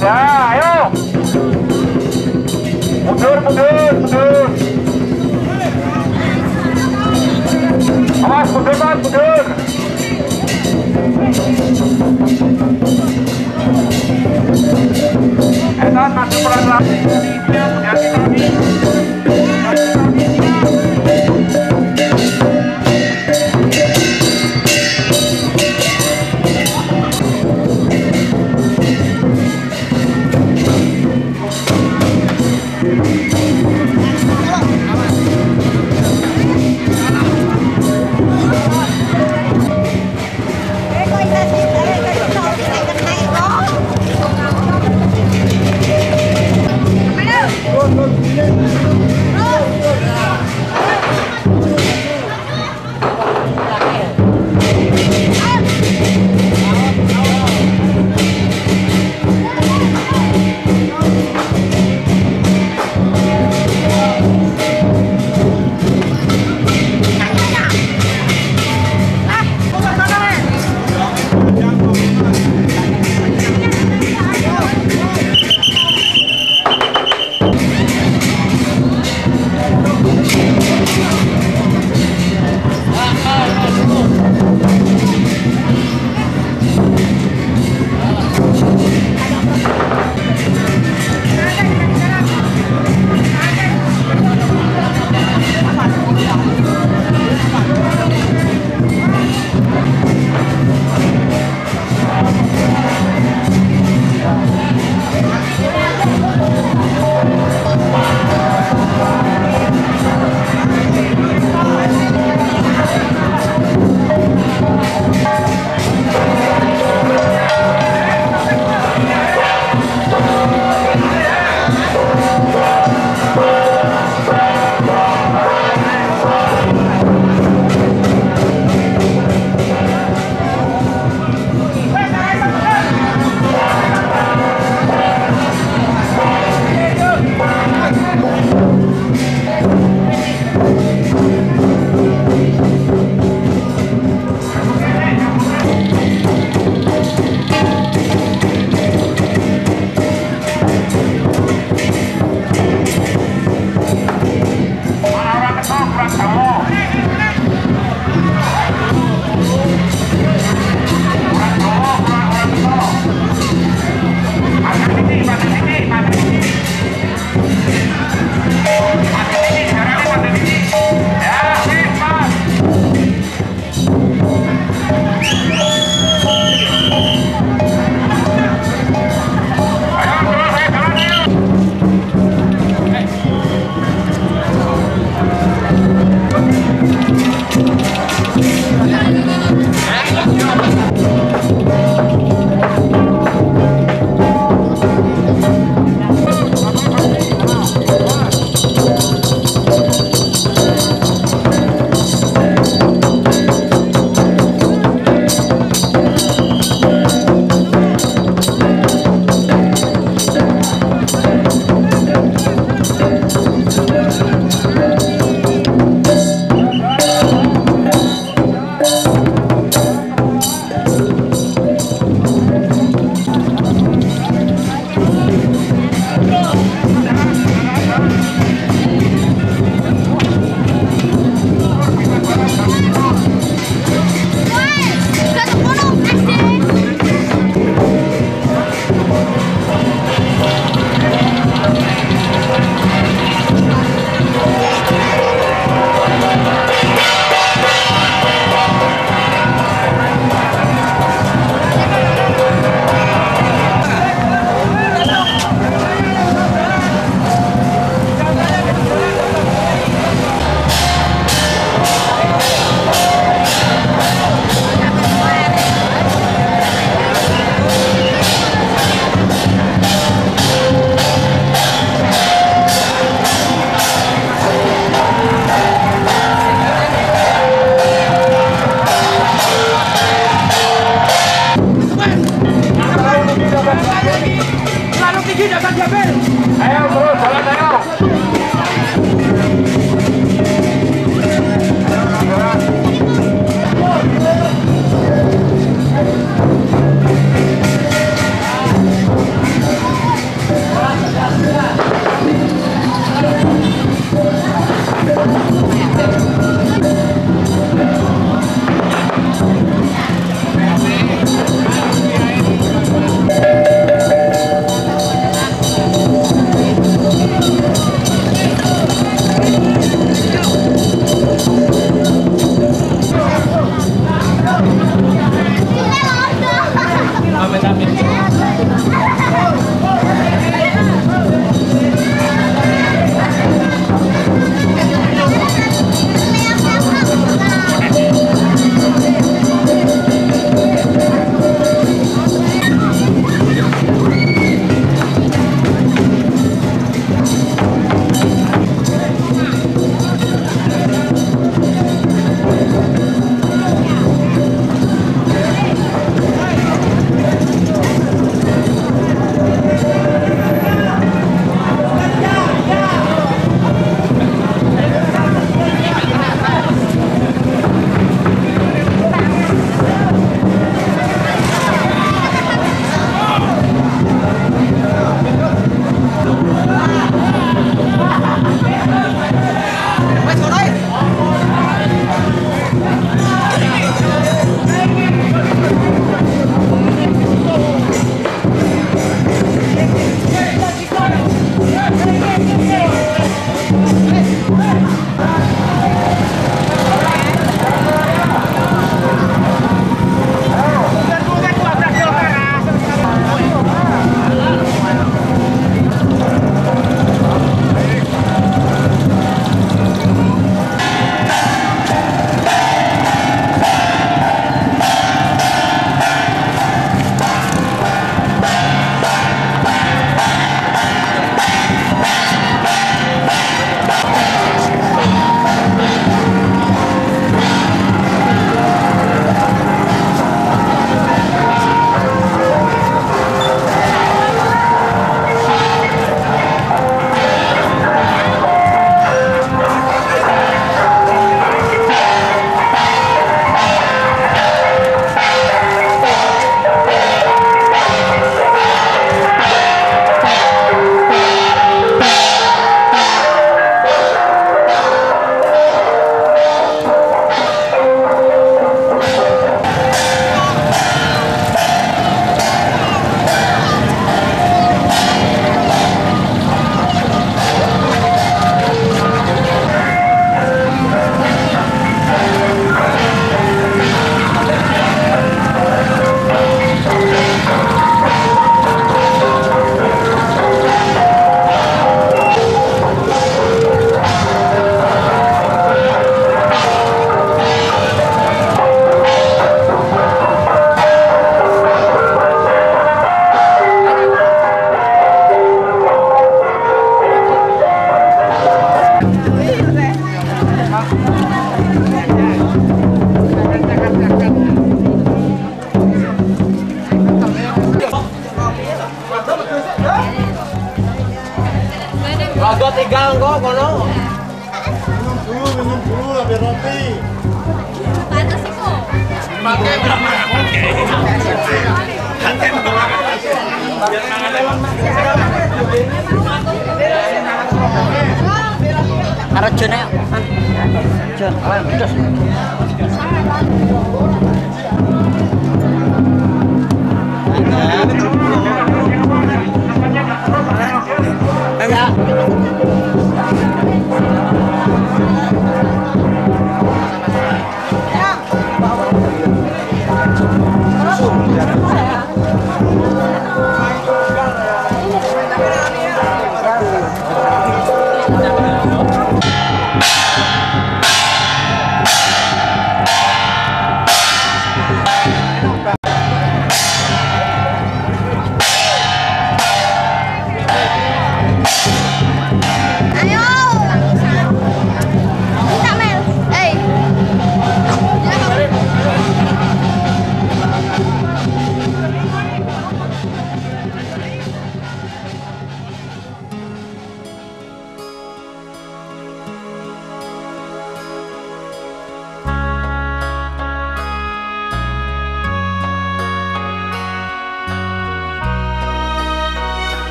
Ya, ayo. Mundur, mundur, mundur. Awas, mundur, mas, mundur. Enak, masuk pelan-pelan. Ya, kami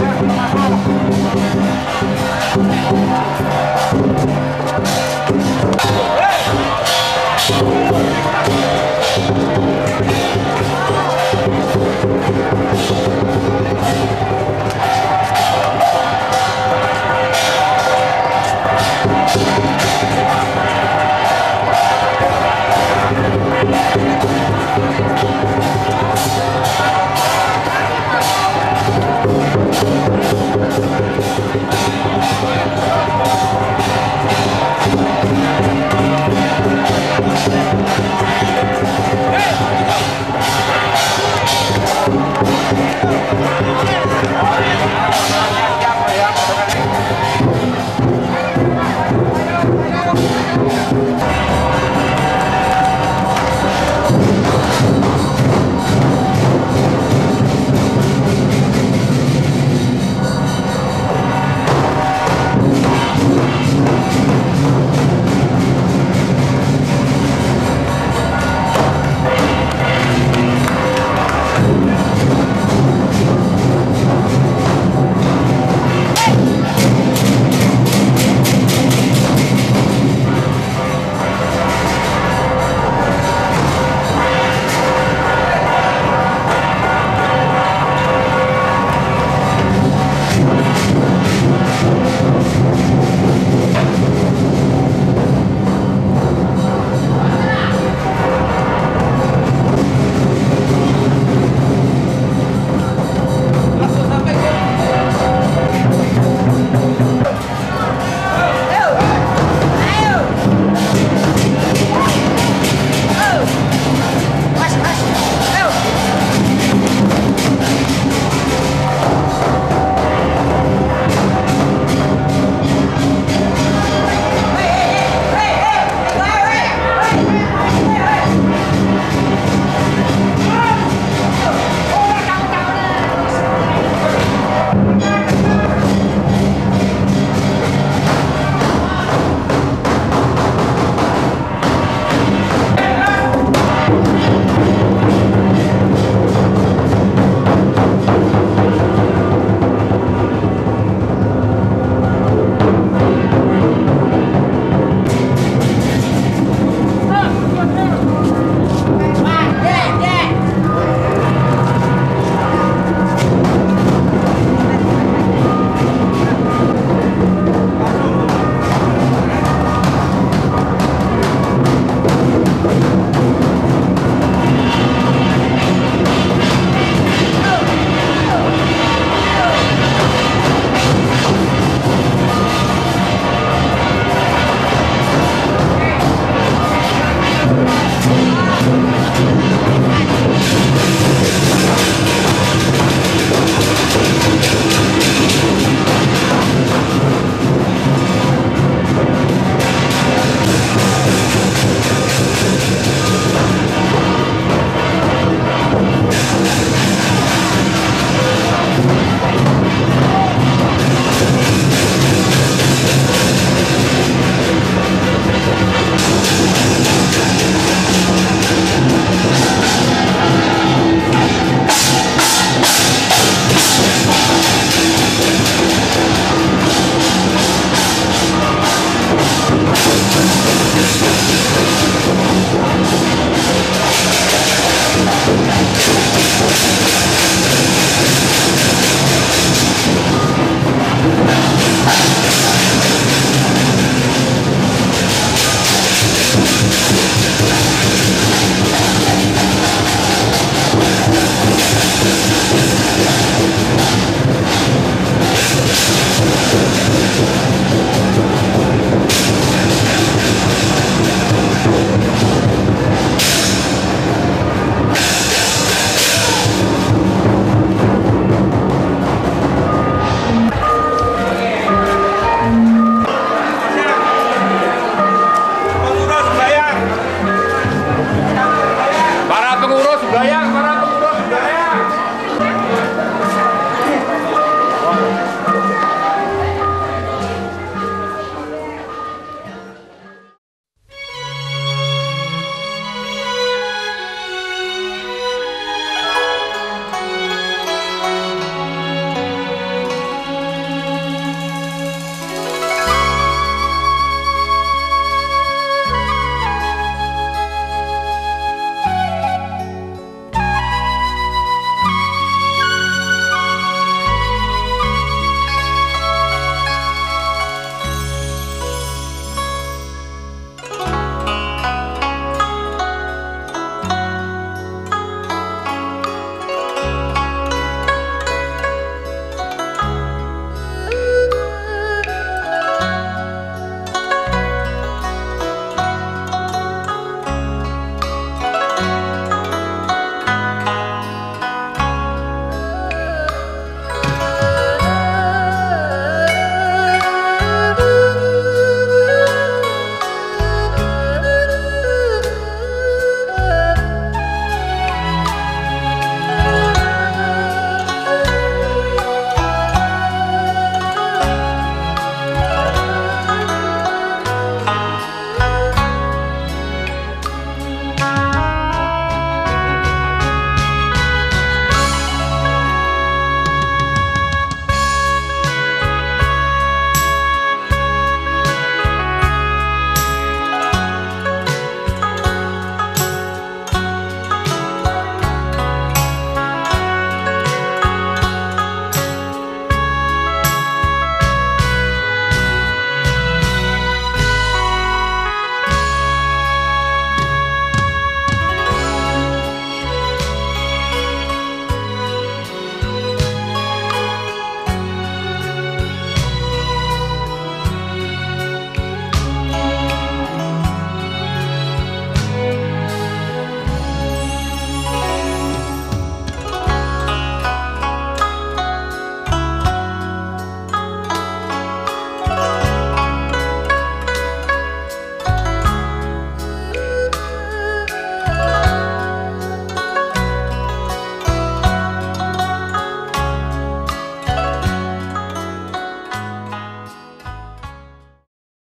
Gracias,